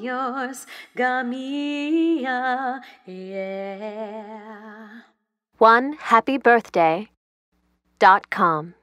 yours, Gamia, yeah. One happy birthday dot com.